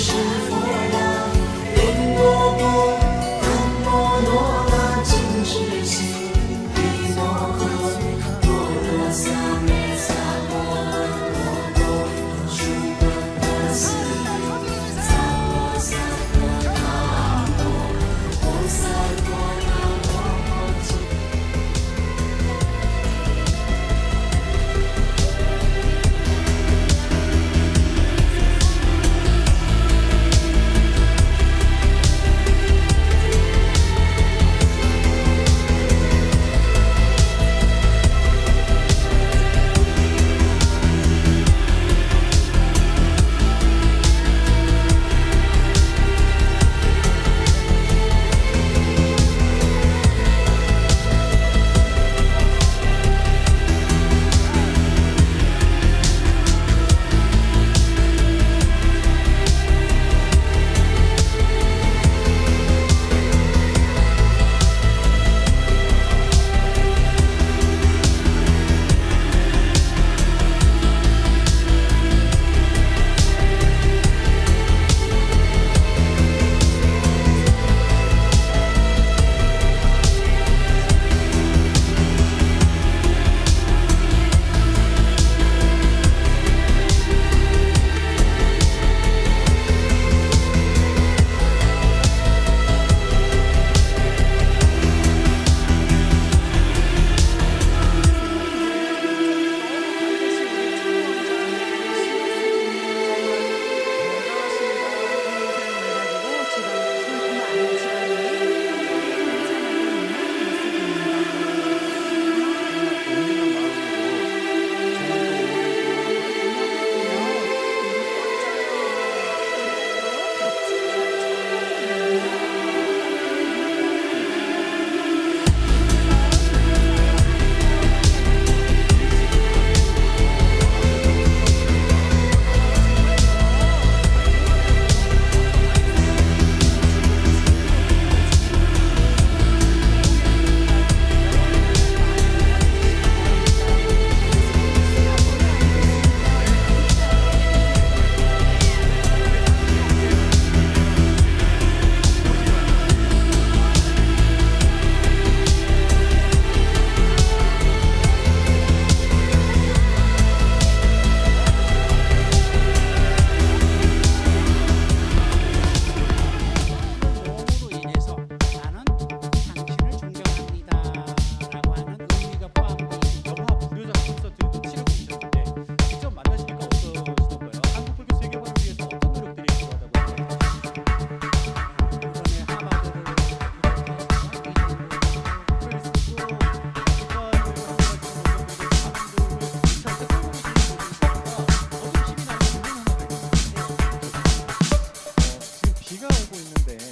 ocean. 오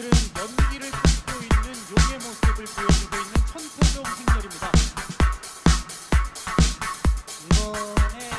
오늘은 연기를 품고 있는 용의 모습을 보여주고 있는 천태종 행렬입니다. 이번에